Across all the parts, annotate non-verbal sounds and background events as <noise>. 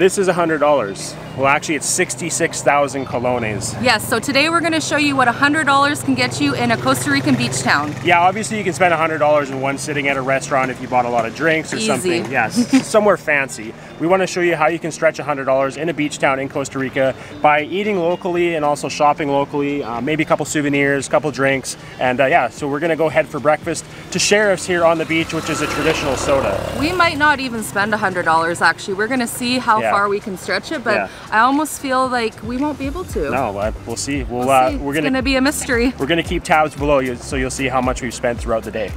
This is $100. Well, actually, it's 66,000 colones. Yes, so today we're going to show you what $100 can get you in a Costa Rican beach town. Yeah, obviously you can spend $100 in one sitting at a restaurant if you bought a lot of drinks or Easy. something. <laughs> Yes, somewhere fancy. We want to show you how you can stretch $100 in a beach town in Costa Rica by eating locally and also shopping locally, uh, maybe a couple souvenirs, a couple drinks, and uh, yeah, so we're going to go head for breakfast to Sheriff's here on the beach, which is a traditional soda. We might not even spend $100 actually. We're going to see how Yeah. far we can stretch it, but Yeah. I almost feel like we won't be able to. No, uh, we'll see. We'll, We'll uh, see. we're gonna going to be a mystery. we're gonna keep tabs below you, so you'll see how much we've spent throughout the day.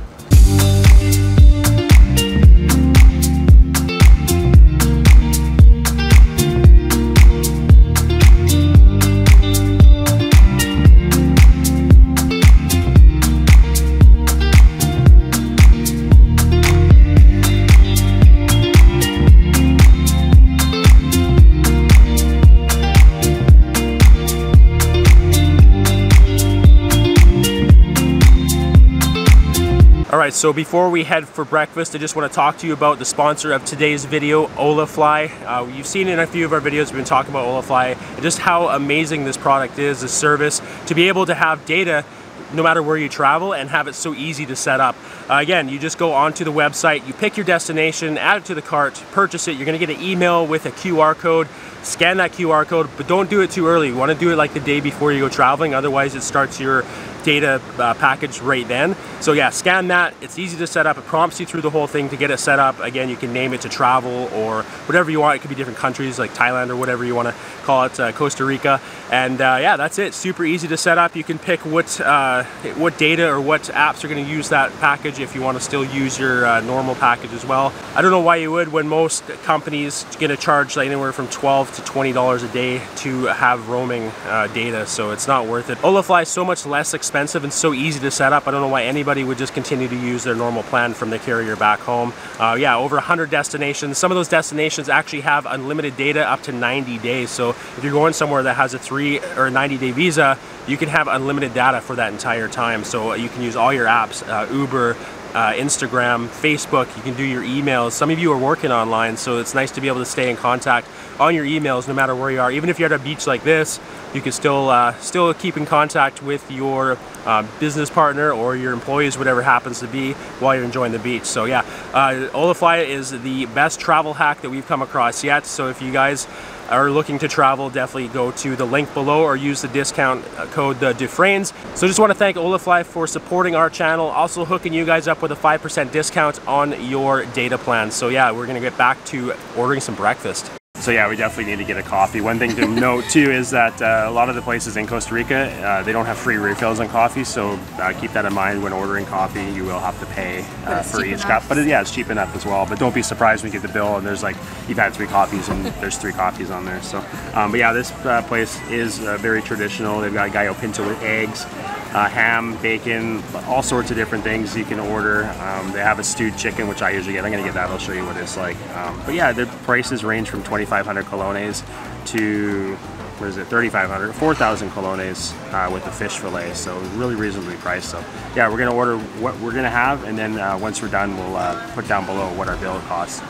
So before we head for breakfast, I just want to talk to you about the sponsor of today's video, Holafly. Uh, you've seen in a few of our videos, we've been talking about Holafly and just how amazing this product is, this service, to be able to have data no matter where you travel and have it so easy to set up. Uh, again, you just go onto the website, you pick your destination, add it to the cart, purchase it. You're gonna get an email with a QR code. Scan that QR code, but don't do it too early. You wanna do it like the day before you go traveling, otherwise it starts your data uh, package right then. So yeah, scan that. It's easy to set up. It prompts you through the whole thing to get it set up. Again, you can name it to travel or whatever you want. It could be different countries like Thailand or whatever you want to call it, uh, Costa Rica. And uh, yeah, that's it. Super easy to set up. You can pick what uh, what data or what apps are going to use that package if you want to still use your uh, normal package as well. I don't know why you would when most companies going to charge like anywhere from 12 to 20 dollars a day to have roaming uh, data, so it's not worth it. Holafly is so much less expensive and so easy to set up. I don't know why anybody would just continue to use their normal plan from the carrier back home. Uh, yeah, over 100 destinations. Some of those destinations actually have unlimited data up to 90 days. So if you're going somewhere that has a three or 90 day visa, you can have unlimited data for that entire time. So you can use all your apps, uh, Uber, uh, Instagram, Facebook, you can do your emails. Some of you are working online, so it's nice to be able to stay in contact on your emails no matter where you are. Even if you're at a beach like this, you can still uh, still keep in contact with your uh, business partner or your employees, whatever happens to be, while you're enjoying the beach. So yeah, uh, Holafly is the best travel hack that we've come across yet. So if you guys are looking to travel, definitely go to the link below or use the discount uh, code the Dufresnes. So just want to thank Holafly for supporting our channel, also hooking you guys up with a 5% discount on your data plan. So yeah, we're gonna get back to ordering some breakfast. So yeah, we definitely need to get a coffee. One thing to <laughs> note too is that uh, a lot of the places in Costa Rica, uh, they don't have free refills on coffee, so uh, keep that in mind when ordering coffee. You will have to pay uh, for each cup. But it, yeah, it's cheap enough as well. But don't be surprised when you get the bill and there's like, you've had three coffees and <laughs> there's three coffees on there. So, um, but yeah, this uh, place is uh, very traditional. They've got gallo pinto with eggs, uh, ham, bacon, all sorts of different things you can order. Um, they have a stewed chicken, which I usually get. I'm gonna get that. I'll show you what it's like. Um, but yeah, the prices range from 2,500 colones to what is it, 3,500, 4,000 colones uh, with the fish fillet. So really reasonably priced. So yeah, we're gonna order what we're gonna have, and then uh, once we're done, we'll uh, put down below what our bill costs.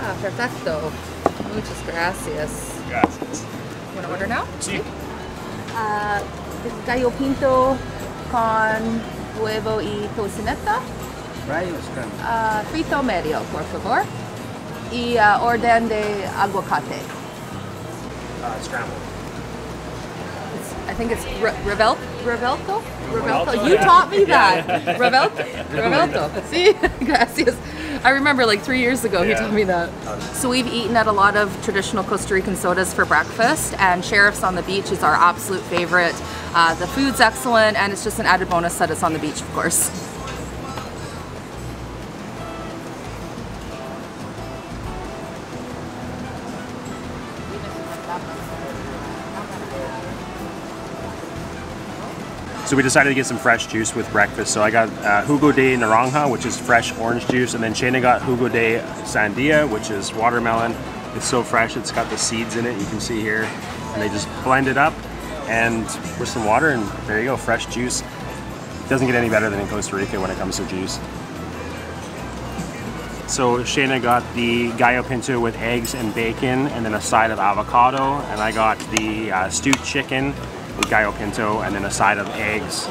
Ah, perfecto. Muchas gracias. Gracias. Want to order now? Sí. Uh, gallo pinto con huevo y tocineta. Uh, frito medio, por favor. Y uh, orden de aguacate. Uh, scrambled. It's, I think it's re- revel revelto. Revelto. Revelto, You yeah. taught me Yeah. that. <laughs> Revelto. Revelto. See, <laughs> gracias. I remember like three years ago he Yeah. told me that. So we've eaten at a lot of traditional Costa Rican sodas for breakfast, and Sheriff's on the Beach is our absolute favorite. Uh, the food's excellent, and it's just an added bonus that it's on the beach, of course. So we decided to get some fresh juice with breakfast. So I got uh, Jugo de Naranja, which is fresh orange juice, and then Shayna got Jugo de Sandia, which is watermelon. It's so fresh, it's got the seeds in it, you can see here. And they just blend it up and with some water, and there you go, fresh juice. It Doesn't get any better than in Costa Rica when it comes to juice. So Shayna got the gallo pinto with eggs and bacon, and then a side of avocado, and I got the uh, stewed chicken gallo pinto, and then a side of eggs.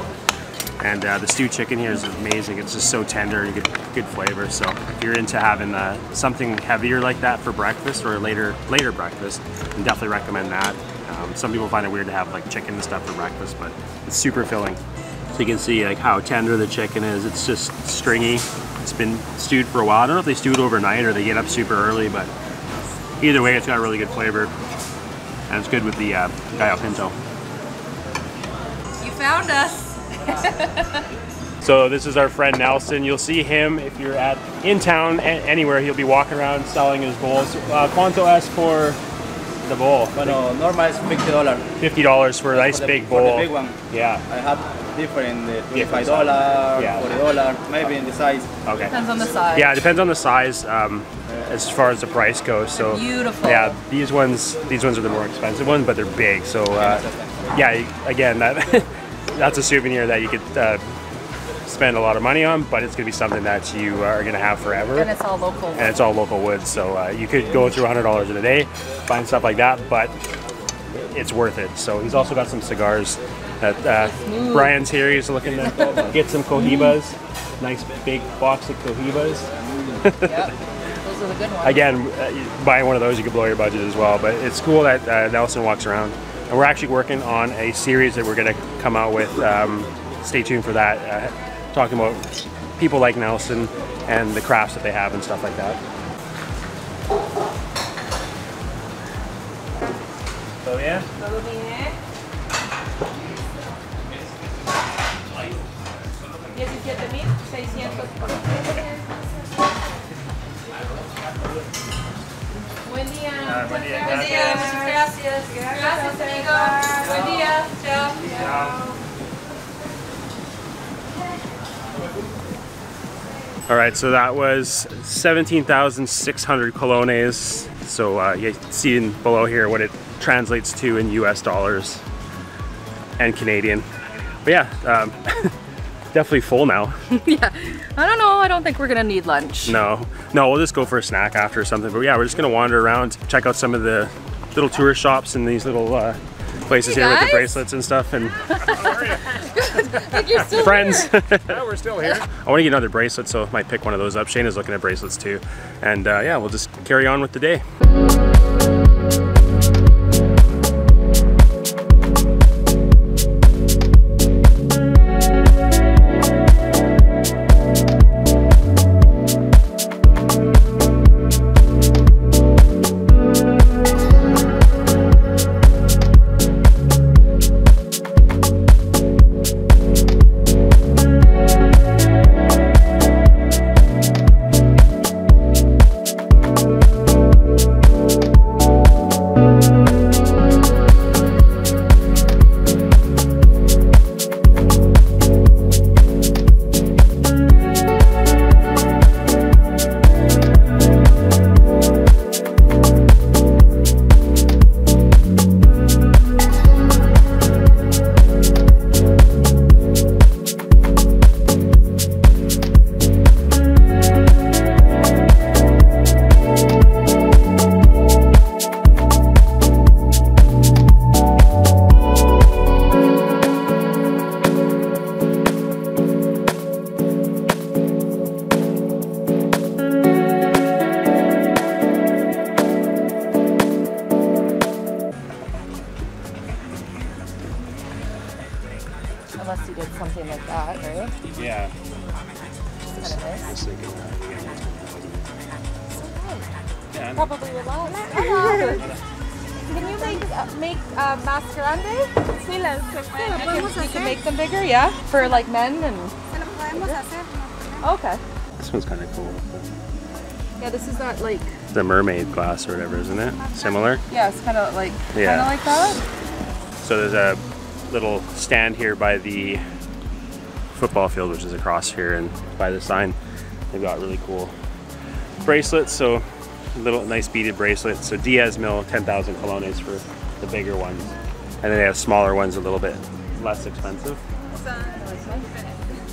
And uh, the stewed chicken here is amazing. It's just so tender and good, good flavor. So if you're into having uh, something heavier like that for breakfast or later later breakfast, then definitely recommend that. Um, some people find it weird to have like chicken and stuff for breakfast, but it's super filling. So you can see like how tender the chicken is. It's just stringy. It's been stewed for a while. I don't know if they stewed overnight or they get up super early, but either way, it's got really good flavor. And it's good with the uh, gallo pinto. You found us. So this is our friend Nelson. You'll see him if you're at in town a- anywhere. He'll be walking around selling his bowls. Uh, ¿Cuánto es por the bowl? Bueno, normal is fifty dollar. Fifty dollars for a nice For the- big for the big one. Yeah. I have different uh, Different twenty-five dollar, Yeah. forty dollar, maybe in the size. Okay. Depends on the size. Yeah, it depends on the size um, as far as the price goes. So Beautiful. Yeah, these ones these ones are the more expensive ones, but they're big. So uh, yeah, again, that <laughs> that's a souvenir that you could uh, spend a lot of money on, but it's gonna be something that you are gonna have forever. And it's all local. and it's all local wood. So uh, you could go through $100 in a day, find stuff like that, but it's worth it. So he's also got some cigars that uh, Brian's here. He's looking to get some Cohibas. Nice big box of Cohibas. Yep. Those are the good ones. Again, uh, buying one of those, you could blow your budget as well. But it's cool that uh, Nelson walks around. And we're actually working on a series that we're going to come out with. Um, stay tuned for that. Uh, talking about people like Nelson and the crafts that they have and stuff like that. So yeah. Todo Buen día. Buen día, muchas gracias. Gracias, amigo. Buen día. Chao. All right, so that was 17,600 colones. So uh, you see in below here what it translates to in US dollars and Canadian. But yeah, um, <laughs> definitely full now. <laughs> <laughs> yeah. I don't know. I don't think we're gonna need lunch. No, no, we'll just go for a snack after or something. But yeah, we're just gonna wander around, check out some of the little tourist shops and these little uh, places Hey, here with the bracelets and stuff and Like you're still friends. <laughs> Yeah, we're still here. I want to get another bracelet, so I might pick one of those up. Shane is looking at bracelets too. And uh, yeah, we'll just carry on with the day. For like men and. Se lo podemos hacer. Okay. This one's kind of cool. Yeah, this is not like. The mermaid glass or whatever, isn't it? Similar. Yeah, it's kind of like. Yeah. Kind of like that. So there's a little stand here by the football field, which is across here, and by the sign, they've got really cool bracelets. So little nice beaded bracelets. So Diez mil, 10,000 colones for the bigger ones, and then they have smaller ones, a little bit less expensive.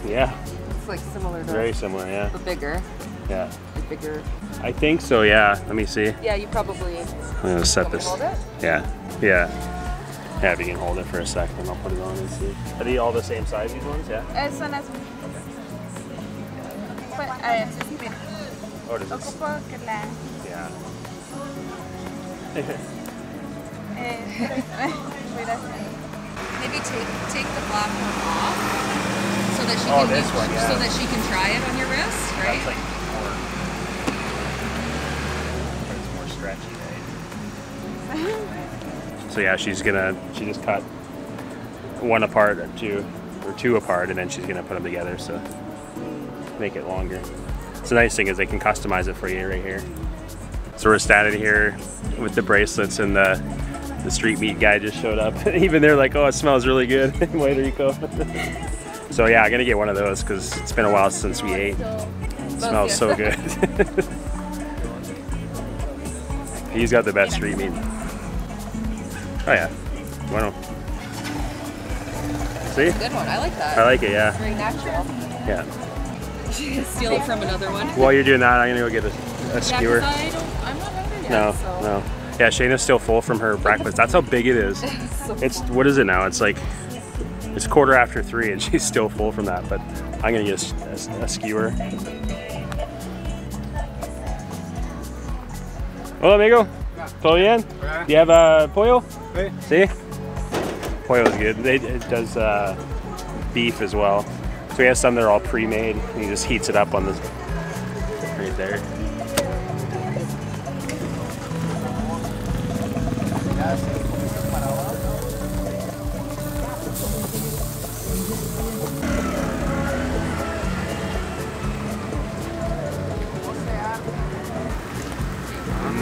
Yeah, It's like similar to very similar. Yeah. the bigger. Yeah. Bigger. I think so, yeah. Let me see. Yeah, you probably. I'm gonna set this. Hold it. Yeah, yeah. Yeah, if you can hold it for a second, I'll put it on and see. Are they all the same size, these ones? Yeah? Son las Pues, eh, mira, Or does it? ocupo. Yeah. Eh, <laughs> Maybe take take the black one off so that she Oh, can this one, yeah. so that she can try it on your wrist, right? That's like more. It's more stretchy, right? so yeah, she's gonna. She just cut one apart or two, or two apart, and then she's gonna put them together. So make it longer. So the nice thing is they can customize it for you right here. So we're standing here with the bracelets and the the street meat guy just showed up. <laughs> Even they're like, oh, it smells really good in Puerto Rico. So yeah, I'm gonna get one of those because it's been a while since we ate. It smells so <laughs> good. He's got the best street meat. Oh yeah. Bueno. See? Good one. I like that. I like it, yeah. Very natural. Yeah. <laughs> Steal it from another one. While you're doing that, I'm gonna go get a, a Yeah, I don't, I'm not hungry yet. No, so. no. Yeah, Shayna's still full from her breakfast. That's how big it is. <laughs> So It's what is it now? It's like it's quarter after three, and <laughs> she's still full from that. But I'm gonna get a skewer. Hola, amigo. ¿Todo bien? Do you have a pollo? See? Pollo is good. They, it does uh, beef as well. So he has some that are all pre-made. and He just heats it up on the right there.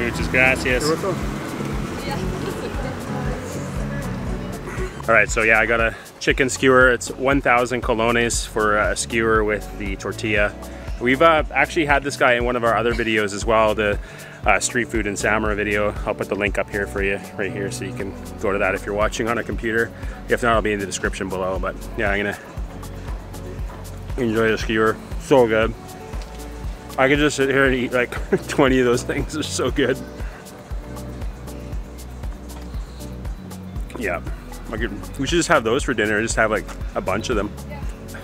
Muchas gracias. All right, so yeah, I got a chicken skewer. It's 1,000 colones for a skewer with the tortilla. We've uh, actually had this guy in one of our other videos as well, the uh, street food in Samara video. I'll put the link up here for you, right here, so you can go to that if you're watching on a computer. If not, I'll be in the description below. But yeah, I'm gonna enjoy the skewer. So good. I could just sit here and eat like <laughs> 20 of those things. They're so good. Yeah. I could, we should just have those for dinner. Just have like a bunch of them.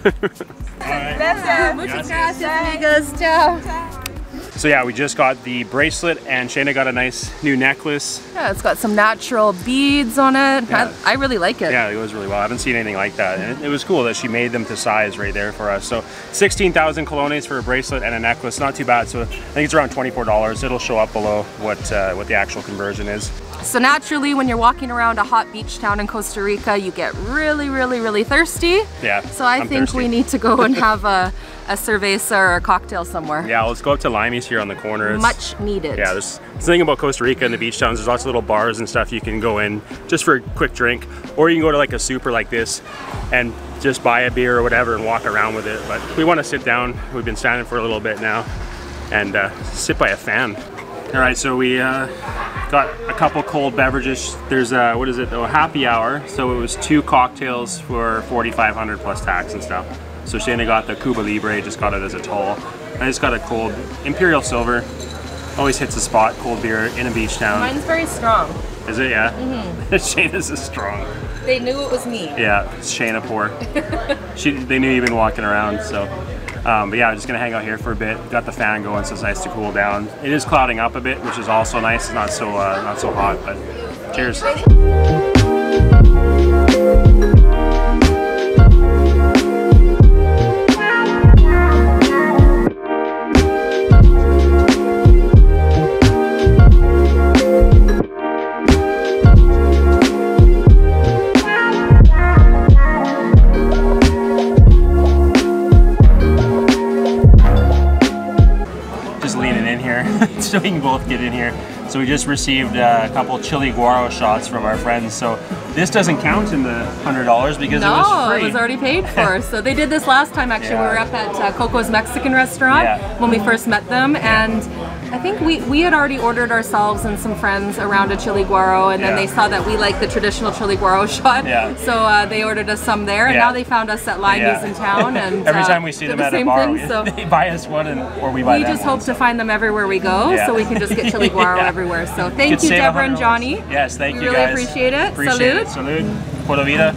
Gracias. Muchas gracias, amigas. Ciao. So yeah, we just got the bracelet and Shayna got a nice new necklace. Yeah, it's got some natural beads on it. Yeah. I, I really like it. Yeah, it goes really well. I haven't seen anything like that. And it, it was cool that she made them to size right there for us. So 16,000 colones for a bracelet and a necklace. Not too bad. So I think it's around $24. It'll show up below what, uh, what the actual conversion is. So naturally, when you're walking around a hot beach town in Costa Rica, you get really, really, really thirsty. Yeah. So I I'm think thirsty. we need to go and have a, <laughs> a cerveza or a cocktail somewhere. Yeah, let's go up to Limey's here on the corner. It's- Much needed. Yeah, there's the thing about Costa Rica and the beach towns. There's lots of little bars and stuff you can go in just for a quick drink, or you can go to like a super like this and just buy a beer or whatever and walk around with it. But we want to sit down. We've been standing for a little bit now, and uh, sit by a fan. All right, so we uh, got a couple cold beverages. There's a what is it? Oh, a happy hour. So it was two cocktails for 4,500 plus tax and stuff. So Shayna got the Cuba Libre, just got it as a tall. I just got a cold Imperial Silver. Always hits a spot, cold beer in a beach town. Mine's very strong. Is it? Yeah. Mm-hmm. <laughs> Shayna's is strong. They knew it was me. Yeah, it's Shayna poor. <laughs> she, they knew you've been walking around, so. Um, but yeah, I'm just gonna hang out here for a bit. Got the fan going, so it's nice to cool down. It is clouding up a bit, which is also nice. It's not so uh, not so hot, but cheers. <laughs> so we can both get in here. So we just received uh, a couple chili guaro shots from our friends. So this doesn't count in the hundred dollars because No, it was free. it was already paid for. <laughs> so they did this last time actually. Yeah. We were up at uh, Coco's Mexican restaurant Yeah. when we first met them and I think we, we had already ordered ourselves and some friends around a chili guaro, and then Yeah. they saw that we like the traditional chili guaro <laughs> shot. Yeah. So uh, they ordered us some there, and Yeah. now they found us at Limeys Yeah. in town. <laughs> And Every uh, time we see them the at a same bar, thing, we, so <laughs> they buy us one and or we buy we just one, hope to find them everywhere we go, so we can just get chili guaro everywhere. So thank you, save Deborah and $100. Johnny. Yes, thank we you really guys. appreciate it. Appreciate Salud. it. Salud. Pura vida.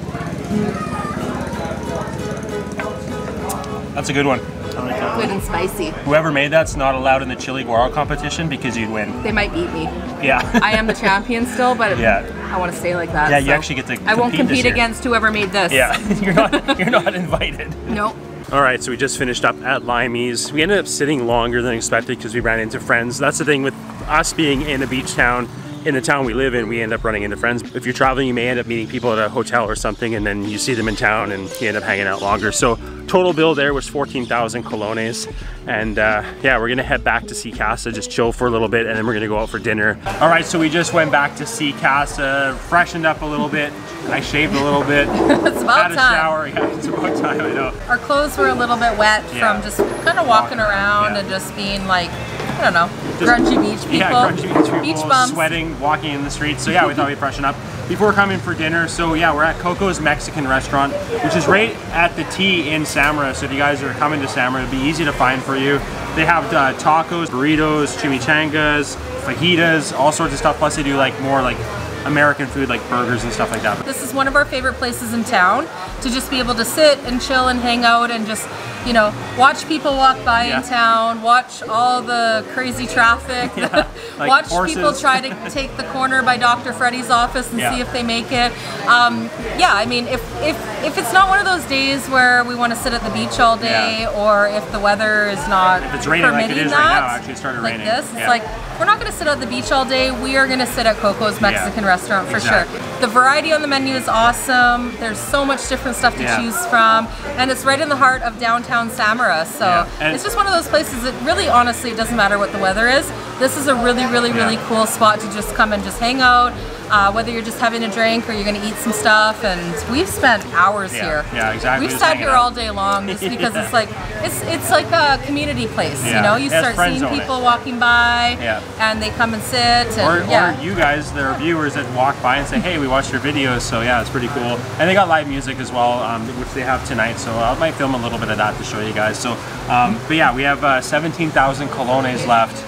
That's a good one. I like that. Good and spicy. Whoever made that's not allowed in the chili guaro competition because you'd win. They might beat me. Yeah. I am the champion still, but Yeah. I want to stay like that. Yeah, you actually get to I won't compete against whoever made this. yeah. <laughs> You're not. You're not invited. Nope. All right, so we just finished up at Limey's. We ended up sitting longer than expected because we ran into friends. That's the thing with us being in a beach town. In the town we live in, we end up running into friends. If you're traveling, you may end up meeting people at a hotel or something, and then you see them in town and you end up hanging out longer. So total bill there was 14,000 colones. And uh, yeah, we're gonna head back to Sea Casa, just chill for a little bit, and then we're gonna go out for dinner. All right, so we just went back to Sea Casa, freshened up a little bit. I shaved a little bit, <laughs> It's about had a time. shower. Yeah, it's about time, I know. Our clothes were a little bit wet Yeah. from just kind of walking around Yeah. and just being like, I don't know, Just- grungy beach people. Yeah, grungy beach people, Beach bums. sweating, walking in the streets. So yeah, we thought we'd freshen up before coming for dinner. So yeah, we're at Coco's Mexican Restaurant, which is right at the T in Samara. So if you guys are coming to Samara, it'd be easy to find for you. They have uh, tacos, burritos, chimichangas, fajitas, all sorts of stuff. Plus they do like more like American food, like burgers and stuff like that. This is one of our favorite places in town to just be able to sit and chill and hang out and just, you know, watch people walk by Yeah. in town, watch all the crazy traffic, <laughs> <laughs> like watch horses. people try to <laughs> take the corner by Dr. Freddy's office and Yeah. see if they make it. Um, yeah, I mean, if, if, if it's not one of those days where we want to sit at the beach all day Yeah. or if the weather is not If it's raining like it permitting right now, that, actually started like raining. this, it's Yeah. like we're not going to sit at the beach all day. We are going to sit at Coco's Mexican restaurant for exactly. sure. The variety on the menu is awesome. There's so much different stuff to Yeah. choose from, and it's right in the heart of downtown Samara. So Yeah, it's just one of those places that really, honestly, it doesn't matter what the weather is. This is a really, really, really Yeah. cool spot to just come and just hang out. Uh, whether you're just having a drink or you're going to eat some stuff, and we've spent hours Yeah, here. yeah, exactly, We've sat here out. all day long just because Yeah. it's <laughs> like it's it's like a community place. Yeah. You know, you start seeing people walking by, Yeah. and they come and sit, and Or, yeah. or you guys, the viewers that walk by and say, hey, we watched your videos, so yeah, it's pretty cool. And they got live music as well, um, which they have tonight, so I might film a little bit of that to show you guys. So, um, but yeah, we have uh, 17,000 colones left.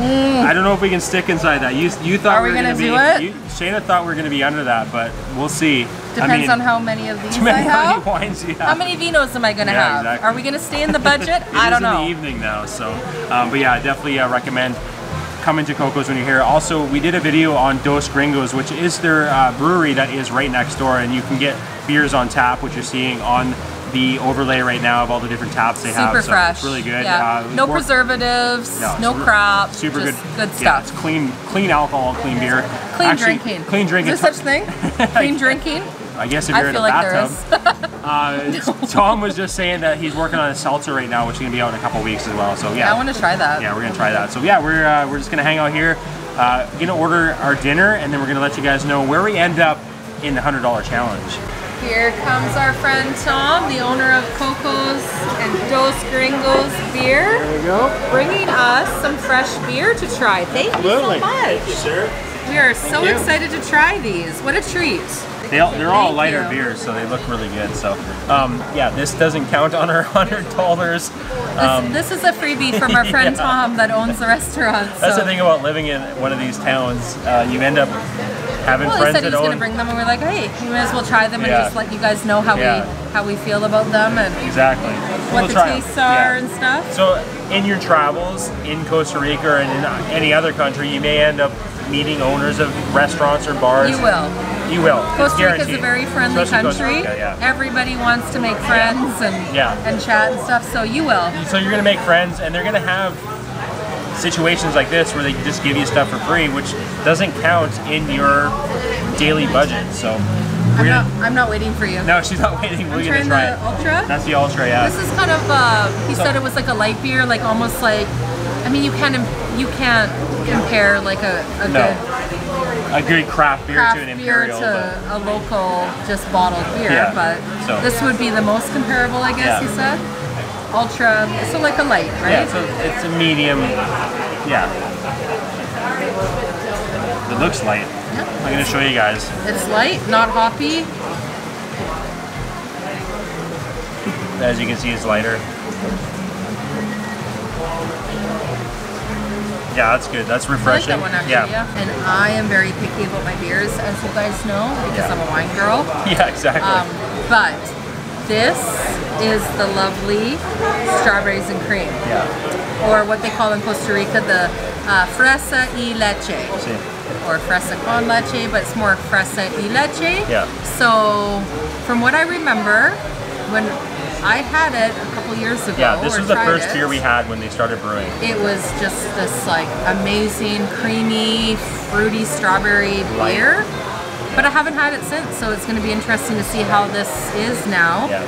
I don't know if we can stick inside that. You, you thought Mm. Are we we were gonna be, do it? You, Shayna thought we are going to be under that, but we'll see. Depends I mean, on how many of these <laughs> I many, how have. many wines you have. How many vinos am I gonna Yeah, have? exactly. Are we gonna stay in the budget? <laughs> I don't know. in the evening now, so um, but yeah, I definitely uh, recommend coming to Coco's when you're here. Also, we did a video on Dos Gringos, which is their uh, brewery that is right next door, and you can get beers on tap, which you're seeing on the overlay right now of all the different taps they have. Super so fresh. It's really good. Yeah. Uh, no work- preservatives. No, No, re- crap. Super just good. Good Yeah, stuff. it's clean, clean alcohol, clean beer. clean Actually, drinking. Clean drinking. Is there such thing? <laughs> clean drinking? I guess if you're feel in a like there bathtub. is. <laughs> Uh, <laughs> Tom was just saying that he's working on a seltzer right now, which is gonna be out in a couple weeks as well. So yeah, I want to try that. yeah, we're gonna try that. So yeah, we're uh, we're just gonna hang out here, uh, gonna order our dinner, and then we're gonna let you guys know where we end up in the hundred dollar challenge. Here comes our friend Tom, the owner of Coco's and Dos Gringos beer. There we go. Bringing us some fresh beer to try. Thank you so much. sir. We are so you. excited to try these. What a treat. They all, they're all Thank lighter you. beers, so they look really good. So um, yeah, this doesn't count on our <laughs> hundred dollars. Um, This, this is a freebie from our friend <laughs> Yeah. Tom that owns the restaurant. That's so. the thing about living in one of these towns. Uh, you end up having Well, he friends said he was going to bring them, and we're like, hey, we might as well try them and Yeah. just let you guys know how Yeah. we how we feel about them and Exactly. what We'll the tastes are Yeah. and stuff. So, in your travels in Costa Rica or in any other country, you may end up meeting owners of restaurants or bars. You will. You will. Costa Rica is a very friendly Especially country. Rica, yeah. Everybody wants to make friends and Yeah. and chat and stuff, so you will. So you're gonna make friends, and they're gonna have situations like this where they just give you stuff for free, which doesn't count in your daily budget. So I'm not. I'm not waiting for you. No, she's not waiting. We're I'm gonna try the it. ultra. That's the ultra, yeah. This is kind of uh, he said it was like a light beer, like almost like I mean you can't you can't compare like a, a No. good a good craft beer craft to an imperial, beer to a local just bottled beer, Yeah, but so- this would be the most comparable, I guess Yeah. he said. Ultra, so like a light, right? yeah, so it's a medium Yeah. It looks light. I'm gonna show you guys. It's light, not hoppy. As you can see, it's lighter. Yeah, that's good. That's I like refreshing. that one actually, yeah. And I am very picky about my beers, as you guys know, because Yeah. I'm a wine girl. <laughs> Yeah, exactly. Um, but this is the lovely strawberries and cream, yeah. or what they call in Costa Rica the uh, fresa y leche, See. or fresa con leche, but it's more fresa y leche. Yeah. So, from what I remember, when I had it a couple years ago, Yeah, this was the first it, beer we had when they started brewing. It was just this like amazing, creamy, fruity strawberry Light. beer. But I haven't had it since, so it's going to be interesting to see how this is now Yeah.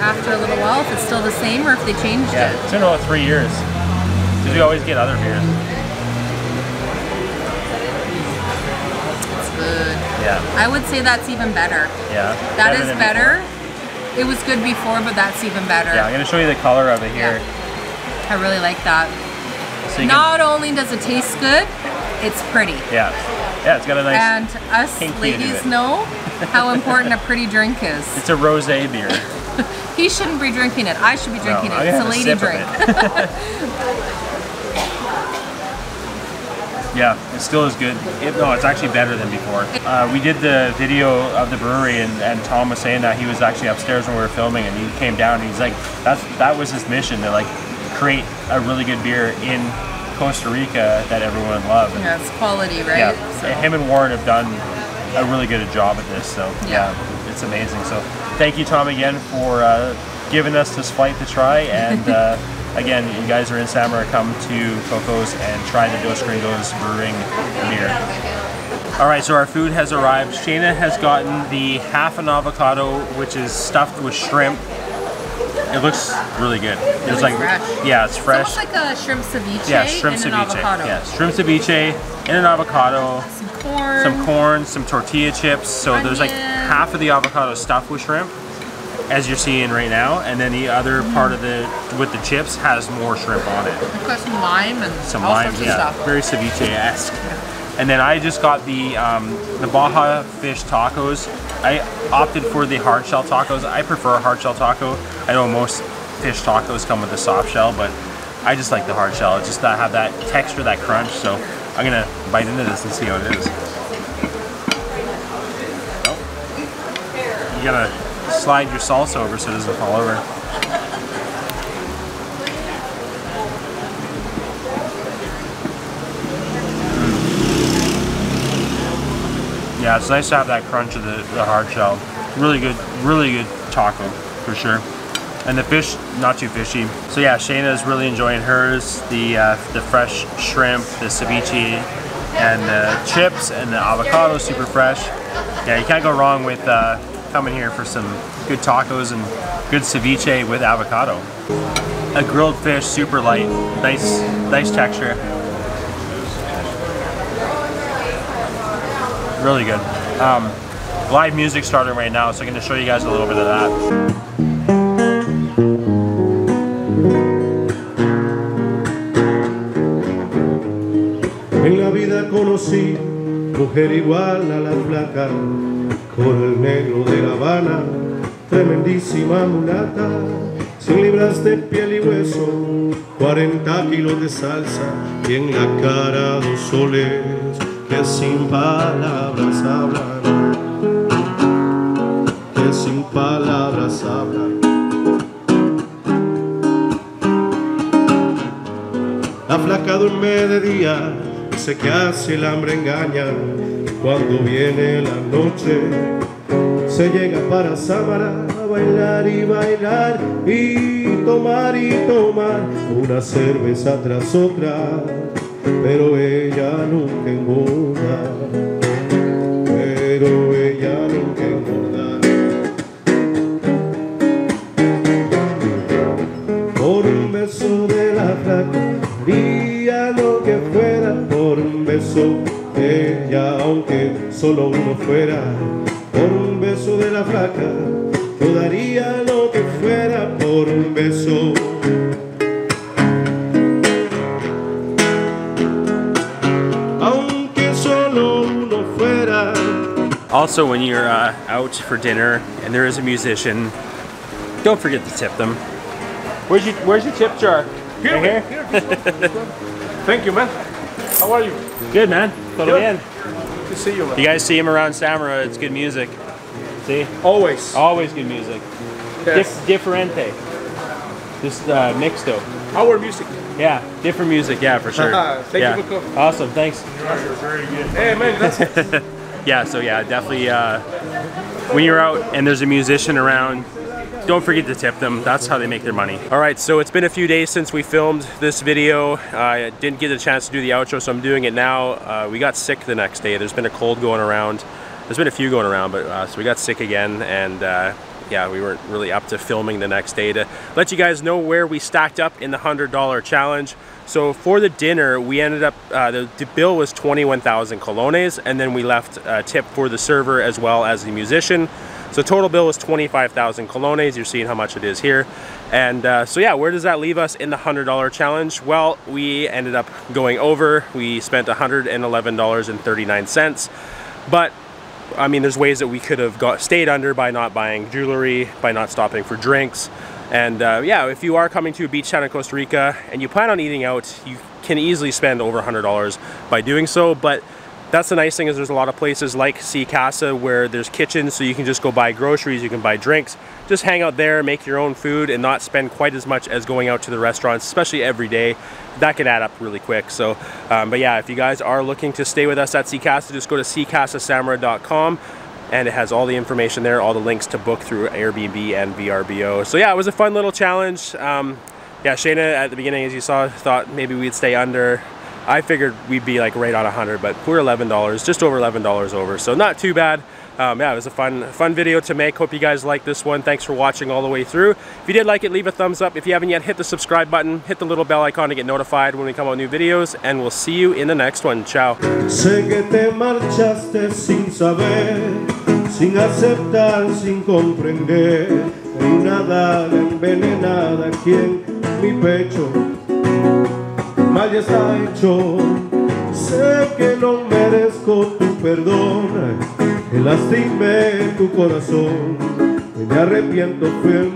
After a little while, if it's still the same or if they changed Yeah. it. It's been about three years. Because we always get other beers. It's good. Yeah. I would say that's even better. Yeah. That is than better. It was good before, but that's even better. Yeah, I'm gonna show you the color of it here. Yeah. I really like that. So Not only does it taste good, it's pretty. yeah. Yeah, it's got a nice. And us to ladies know how <laughs> important a pretty drink is. it's a rosé beer. <laughs> He shouldn't be drinking it. I should be drinking No, it. It's a lady of drink. <laughs> <laughs> Yeah, it still is good. It, no, it's actually better than before. Uh, we did the video of the brewery, and, and Tom was saying that he was actually upstairs when we were filming, and he came down, and he's like, "That's that was his mission to like create a really good beer in Costa Rica that everyone would love." And, Yeah, it's quality, right? yeah, So- him and Warren have done a really good job at this, so Yeah. yeah, it's amazing. So thank you, Tom, again for uh, giving us this flight to try, <laughs> and uh, again, you guys are in Samara, come to Coco's and try the Dos Gringos Brewing beer. All right, so our food has arrived. Shayna has gotten the half an avocado, which is stuffed with shrimp. It looks really good. It's like, fresh. yeah, it's It's fresh. almost like a shrimp ceviche yeah, shrimp in ceviche. an avocado. Yeah, shrimp ceviche in an avocado Some corn. some corn, some tortilla chips. So there's like half of the avocado stuffed with shrimp, as you're seeing right now, and then the other mm-hmm. part of the with the chips has more shrimp on it. I've got some lime and Some lime, yeah, stuff. very ceviche-esque. And then I just got the um, the Baja fish tacos. I opted for the hard shell tacos. I prefer a hard shell taco. I know most fish tacos come with a soft shell, but I just like the hard shell. It's just that have that texture, that crunch. So I'm gonna bite into this and see how it is. Oh. You gotta slide your salsa over so it doesn't fall over. Yeah, it's nice to have that crunch of the, the hard shell. Really good, really good taco for sure. And the fish, not too fishy. So yeah, Shayna is really enjoying hers. The uh, the fresh shrimp, the ceviche, and the chips, and the avocado, super fresh. Yeah, you can't go wrong with uh, coming here for some good tacos and good ceviche with avocado. A grilled fish, super light, nice, nice texture. Really good. Um, live music starting right now, so I'm to show you guys a little bit of that. En la vida conocí mujer igual a la flaca, con el negro de La Habana, tremendísima mulata, 100 libras de piel y hueso, 40 kilos de salsa y en la cara dos soles que sin palabras hablan, que sin palabras hablan. La flaca duerme de día, dice que hace el hambre engaña. Cuando viene la noche, se llega para Samara a bailar y bailar y tomar y tomar una cerveza tras otra. Pero ella nunca engorda, pero ella nunca engorda. Por un beso de la flaca, haría lo que fuera. Por un beso de ella, aunque solo uno fuera. Por un beso de la flaca, yo daría lo que fuera. Por un beso. Also, when you're uh, out for dinner and there is a musician, don't forget to tip them. Where's your Where's your tip jar? Here, Right here? here. <laughs> Thank you, man. How are you? Good man. Todo Good. bien. Good to see you, man. You guys see him around Samara, it's good music. See? Always. Always good music. Yes. Dif- differente. Just uh, mixto. Our music. Yeah, different music. Yeah, for sure. <laughs> Thank you yeah. for coming. Awesome. Thanks. Hey, man, that's <laughs> Yeah. So yeah, definitely. Uh, when you're out and there's a musician around, don't forget to tip them. That's how they make their money. All right. So it's been a few days since we filmed this video. I didn't get a chance to do the outro, so I'm doing it now. Uh, we got sick the next day. There's been a cold going around. There's been a few going around, but uh, so we got sick again, and uh, yeah, we weren't really up to filming the next day to let you guys know where we stacked up in the hundred dollar challenge. So for the dinner, we ended up uh, the, the bill was 21,000 colones, and then we left a tip for the server as well as the musician. So total bill was 25,000 colones. You're seeing how much it is here. And uh, so yeah, where does that leave us in the $100 challenge? Well, we ended up going over. We spent $111.39. But I mean, there's ways that we could have got stayed under by not buying jewelry, by not stopping for drinks. And uh, yeah, if you are coming to a beach town in Costa Rica and you plan on eating out, you can easily spend over $100 by doing so. But that's the nice thing is there's a lot of places like Sea Casa where there's kitchens so you can just go buy groceries, you can buy drinks, just hang out there, make your own food and not spend quite as much as going out to the restaurants, especially every day. That can add up really quick. So, um, but yeah, if you guys are looking to stay with us at Sea Casa, just go to seacasasamara.com and it has all the information there, all the links to book through Airbnb and VRBO. So yeah, it was a fun little challenge. Um, yeah, Shayna at the beginning, as you saw, thought maybe we'd stay under. I figured we'd be like right on 100, but we're $11, just over $11 over, so not too bad. Um, yeah, it was a fun, fun video to make. Hope you guys liked this one. Thanks for watching all the way through. If you did like it, leave a thumbs up. If you haven't yet, hit the subscribe button, hit the little bell icon to get notified when we come out new videos, and we'll see you in the next one. Ciao. Sé que te marchaste sin saber, sin aceptar, sin comprender. Daga envenenada aquí en mi pecho, mal ya está hecho. Sé que no merezco tu perdón, que lastimé tu corazón. Me arrepiento, fue el